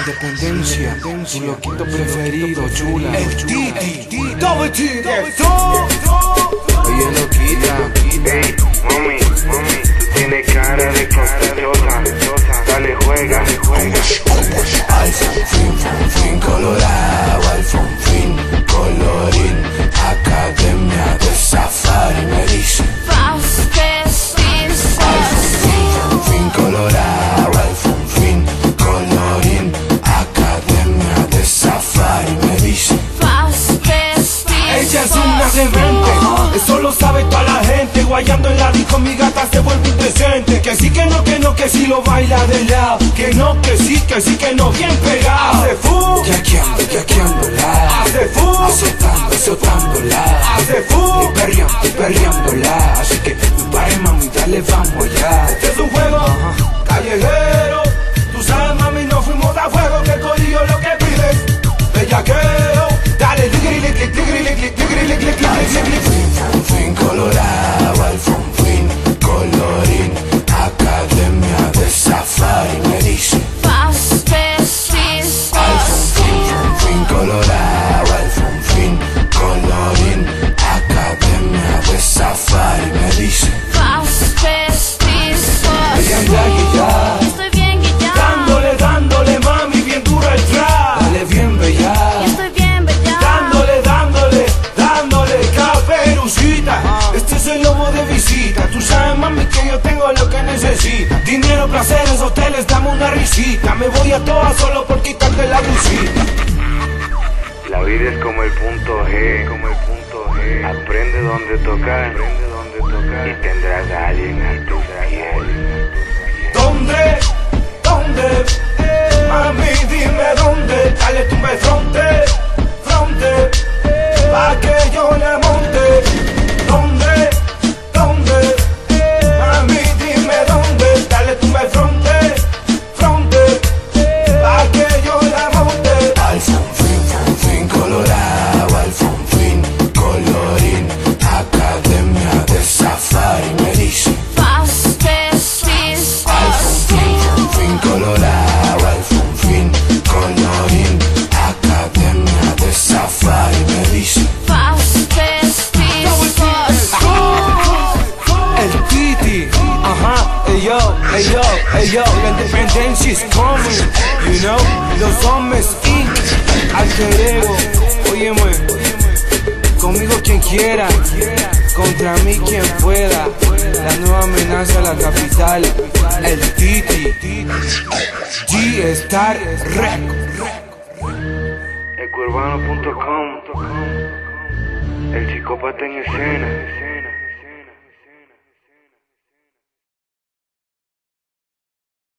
Independencia, tu loquito preferido, chula. El Titi, Double T, Oye, loquita. Ey, mami, mami, Ella es una demente, eso lo sabe toda la gente. Guayando en la disco, mi gata se vuelve indecente. Que sí, que no, que no, que sí lo baila de lado. Que no, que sí, que sí, que no, bien pegado. Hace fu, Yaqueando, yaqueándola. hace fu, Azotando, azotándola. hace fu. Y perreando, y perreándola. Así que no pare, mami, dale, vamos allá. Visita. Tú sabes, mami, que yo tengo lo que necesita. Dinero, placeres, hoteles, dame una risita. Me voy a todas solo por quitarte la blusita. La vida es como el punto G, como el punto G. Aprende dónde tocar. Y tendrás a alguien a yo, ey yo, la independencia is coming, you know, los hombres Inc, alter ego, óyeme, conmigo quien quiera, contra mí quien pueda, la nueva amenaza a la capital, el Titi, G-Star Record. Ecurbano.com El psicópata en escena.